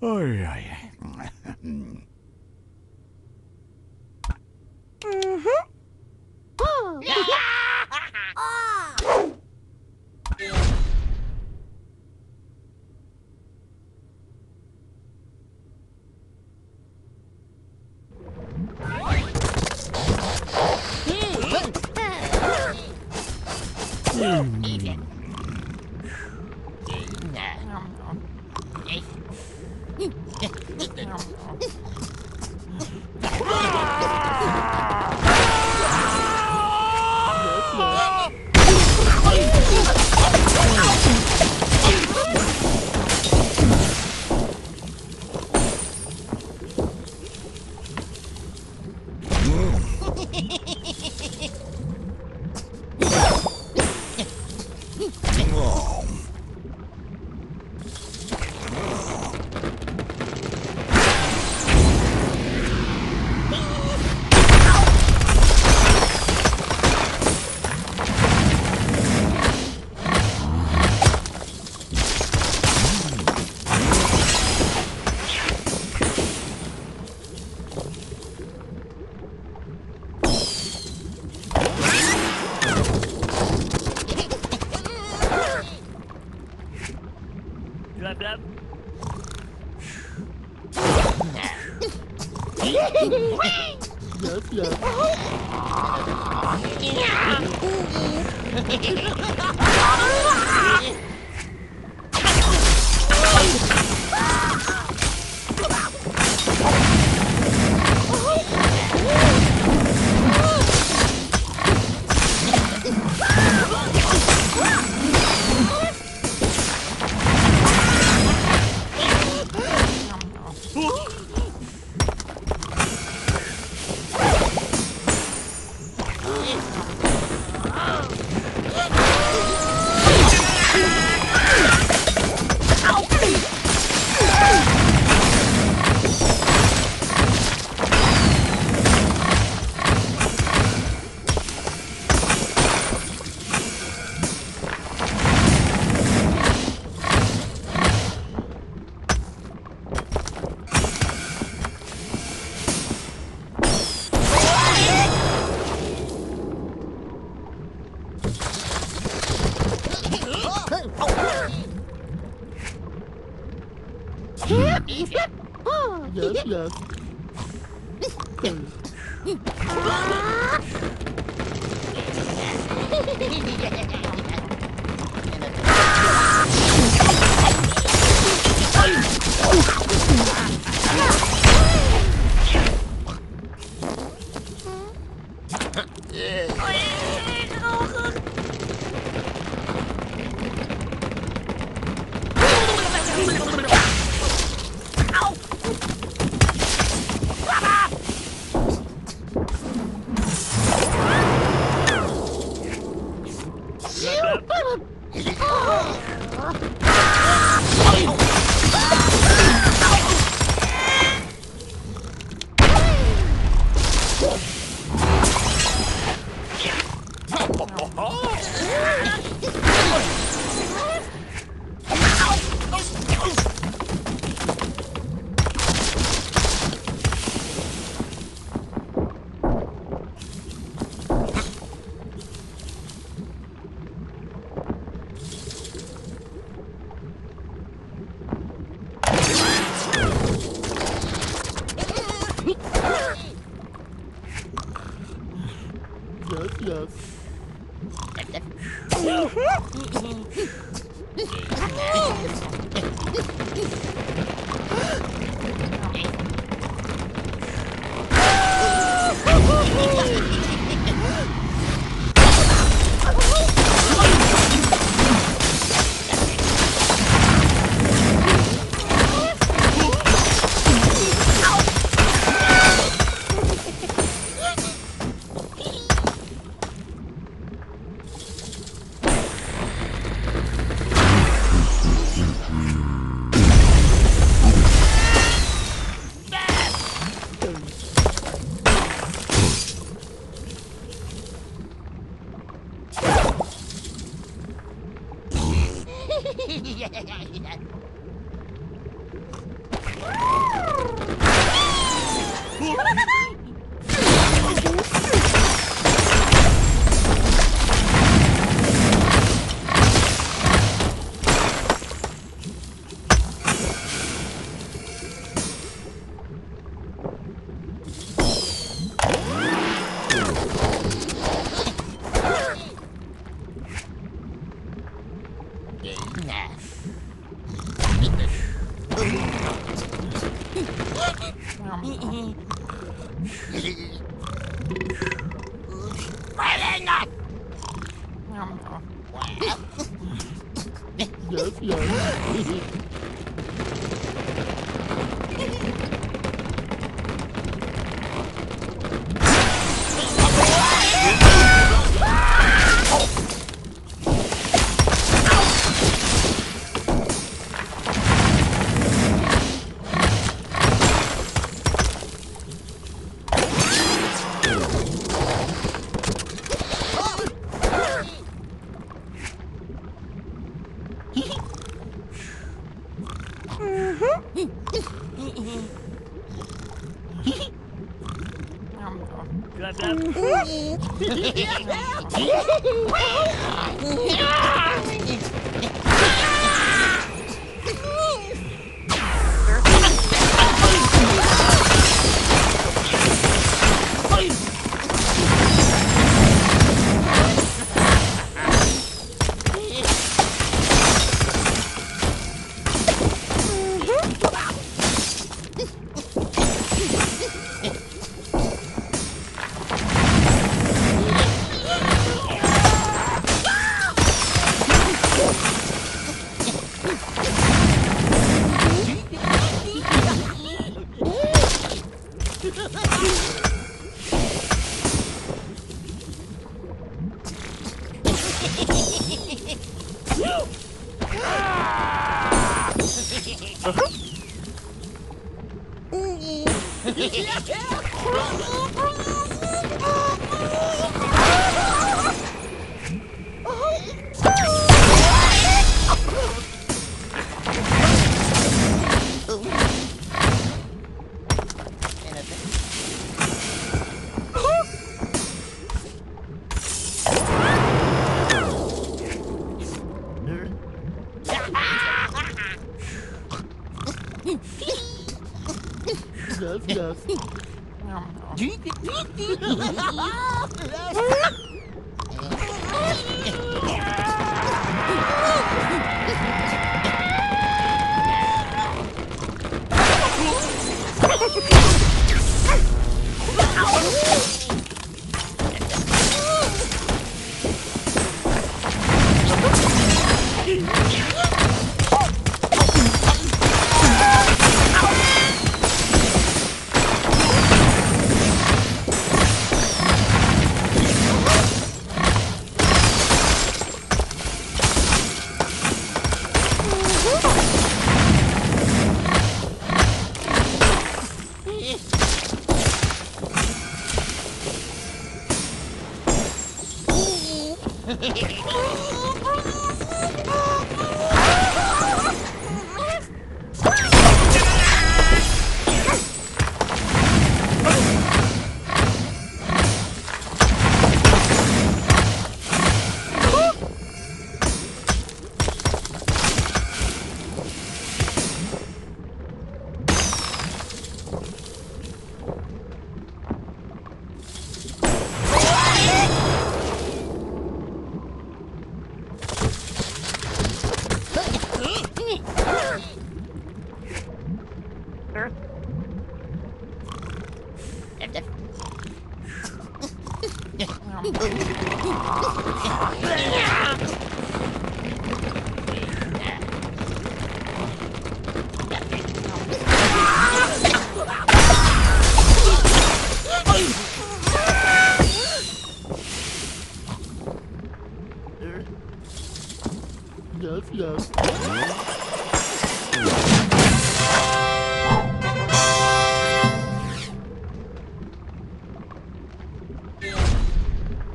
Oj, oj. Blah. Yeah. Giỡn giỡn Ôi Oh! Oh! Yes, yes. Blab blab. yes, Oh, please, please, please. Yes. Yes, yes.